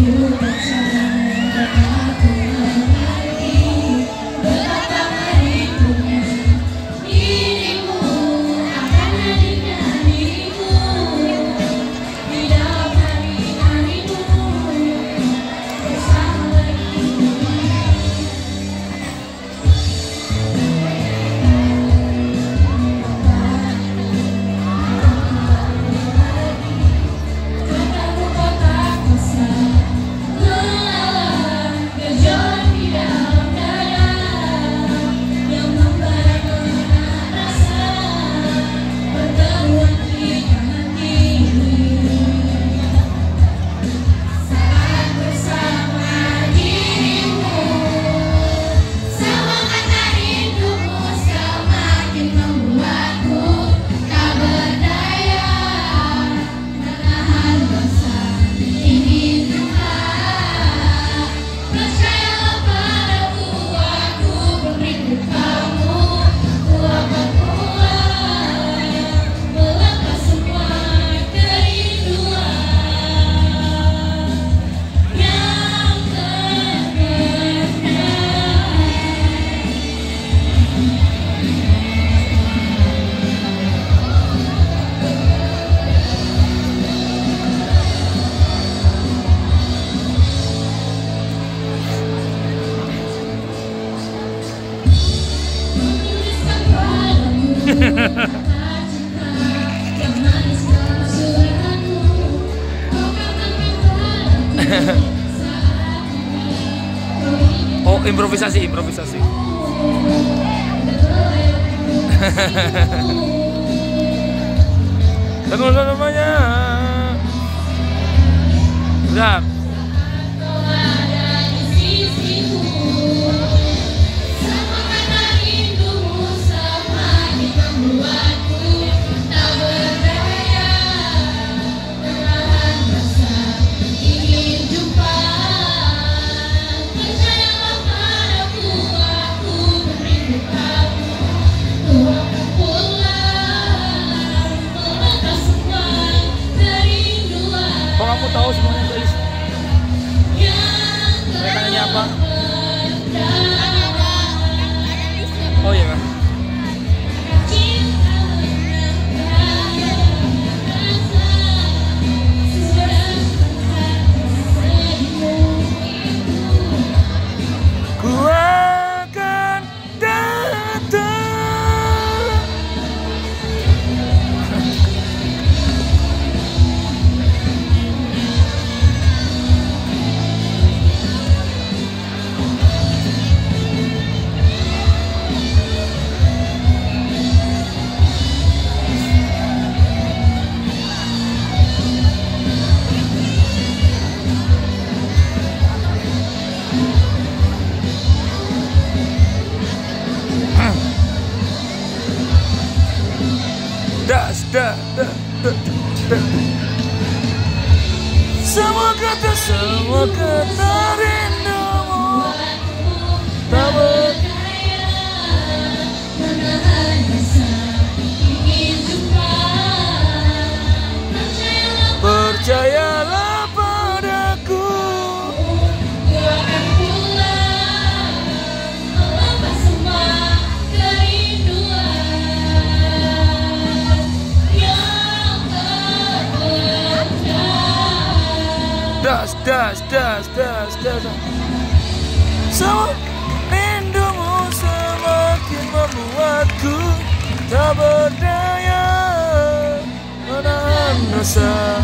you. Oh improvisasi improvisasi. Tunggu namanya 刀什么 da da da da semua kata semua kata rindumu. Tak das das das das das. Semua rindumu semakin membuatku tak berdaya menahan rasa